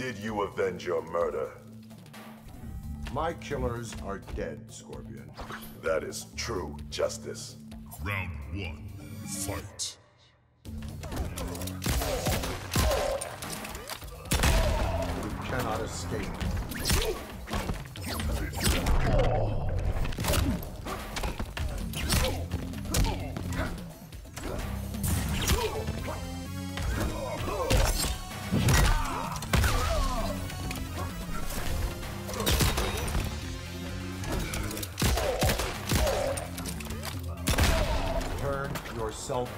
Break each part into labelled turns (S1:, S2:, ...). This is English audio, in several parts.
S1: Did you avenge your murder?
S2: My killers are dead, Scorpion.
S1: That is true justice.
S3: Round one, fight.
S2: You cannot escape.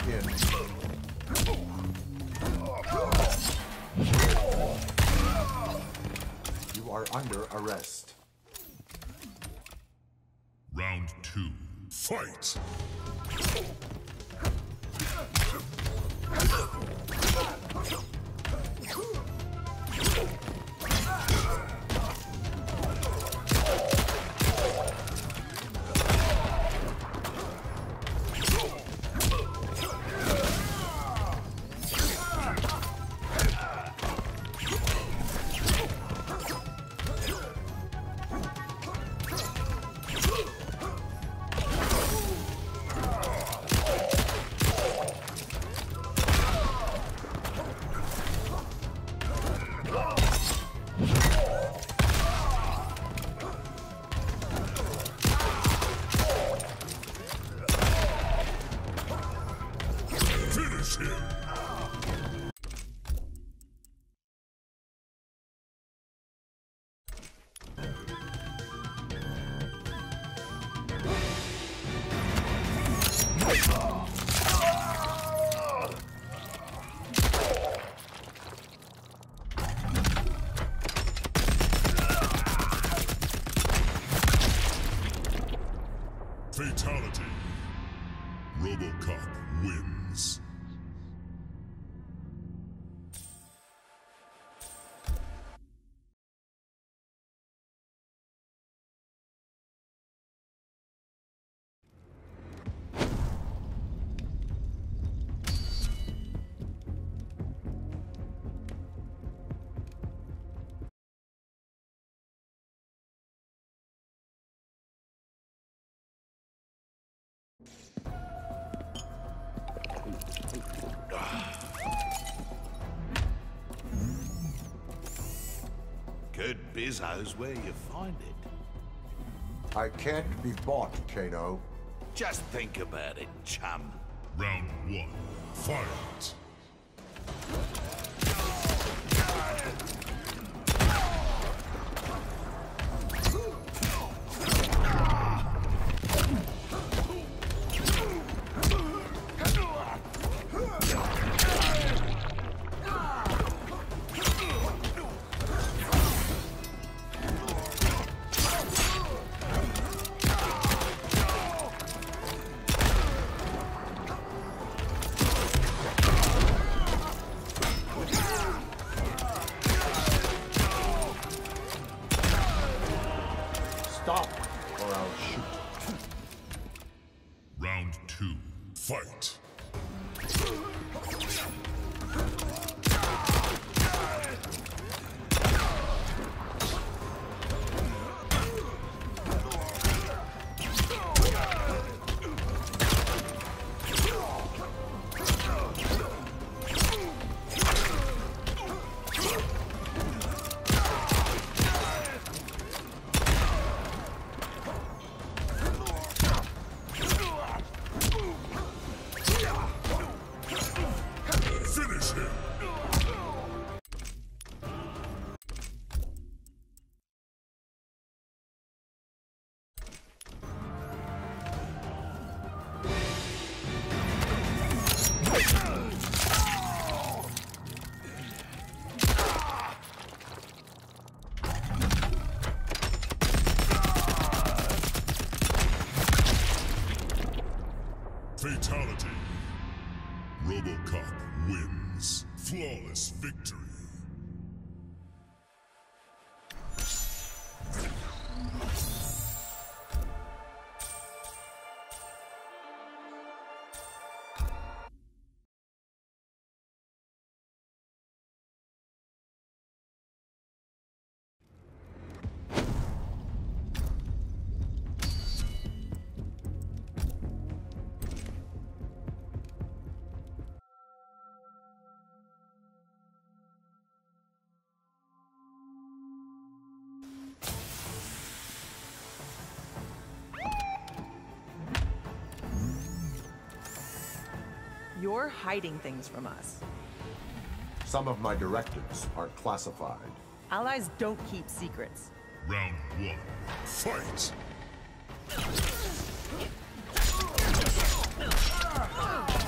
S2: In. You are under arrest.
S3: Round two, fight. Fatality. RoboCop wins. Hmm?
S4: Good bizzo's where you find it.
S2: I can't be bought, Kano.
S4: Just think about it, chum.
S3: Round one, fight. To two. Fight! Wins. Flawless victory.
S5: You're hiding things from us.
S2: Some of my directives are classified.
S5: Allies don't keep secrets.
S3: Round one. Fight!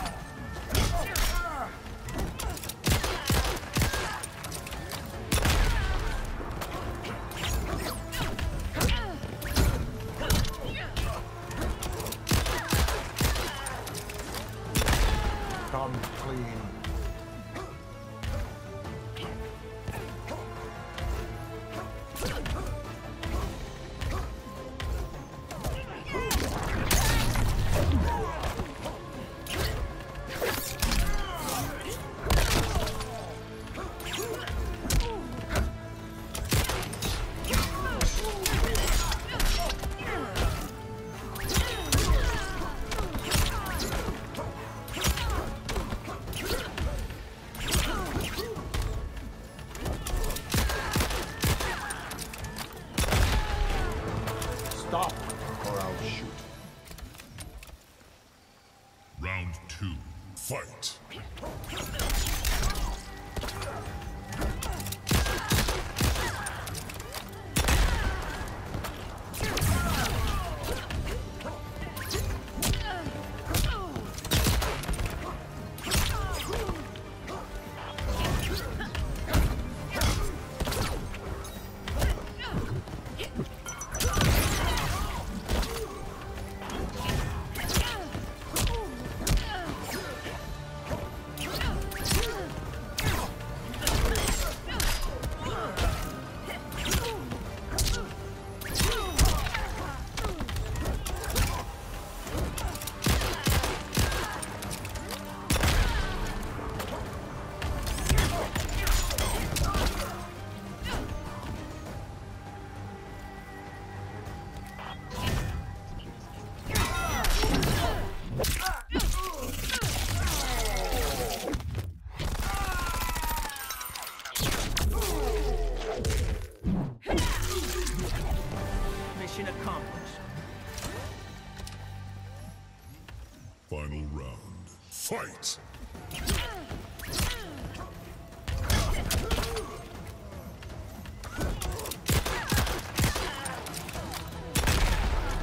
S3: Fight!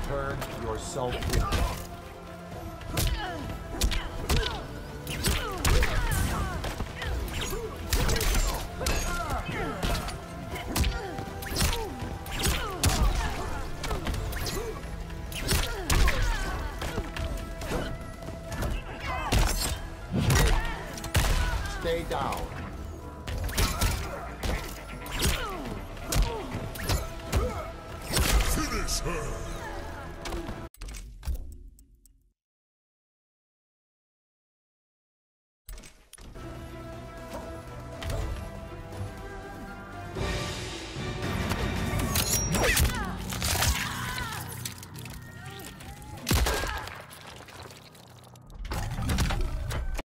S2: Turn yourself in. Down.